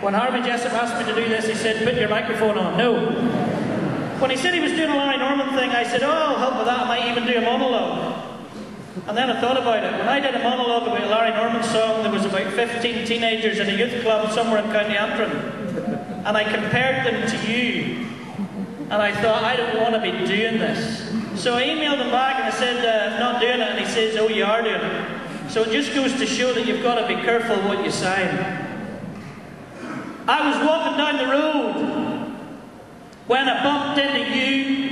When Harvey Jessup asked me to do this, he said, put your microphone on. No. When he said he was doing a Larry Norman thing, I said, oh, I'll help with that. I might even do a monologue. And then I thought about it. When I did a monologue about a Larry Norman song, there was about 15 teenagers in a youth club somewhere in County Antrim. And I compared them to you. And I thought, I don't want to be doing this. So I emailed him back and I said, uh, I'm not doing it. And he says, oh, you are doing it. So it just goes to show that you've got to be careful what you sign. I was walking down the road when I bumped into you.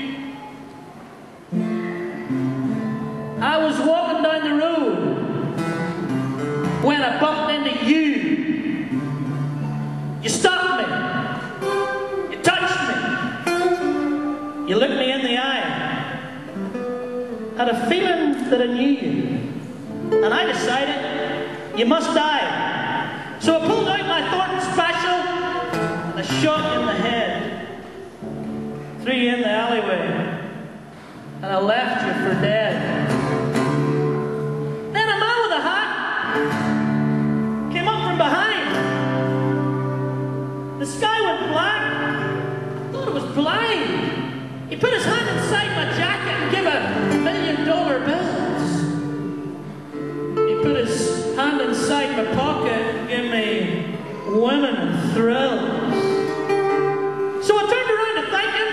I was walking down the road when I bumped into you. You stopped me. You touched me. You looked me in the eye. Had a feeling that I knew you. And I decided, you must die. So I pulled out my Thornton special and I shot in the head. Threw you in the alleyway. And I left you for dead. Then a man with a hat came up from behind. The sky went black. I thought it was blind. Hand inside my pocket gave me women and thrills. So I turned around to thank him.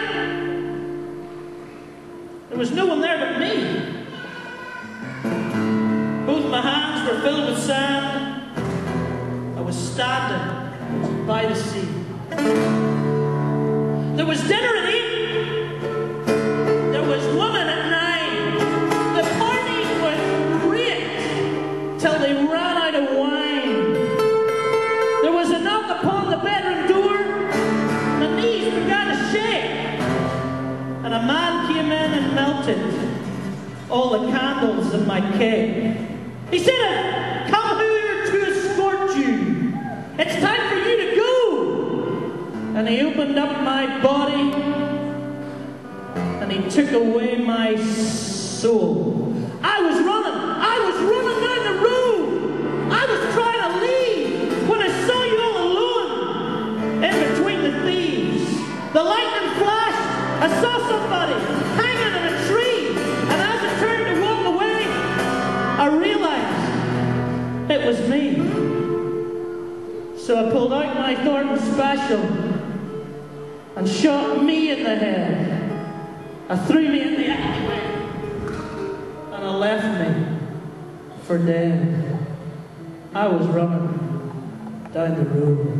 There was no one there but me. Both my hands were filled with sand. I was standing by the sea. There was dinner at And a man came in and melted all the candles in my cake. He said, I've come here to escort you. It's time for you to go. And he opened up my body and he took away my soul. I was running. I was running down the road. I was trying to leave when I saw you all alone in between the thieves. The lightning flashed. I saw somebody was me. So I pulled out my Thornton special and shot me in the head. I threw me in the alleyway and I left me for dead. I was running down the road.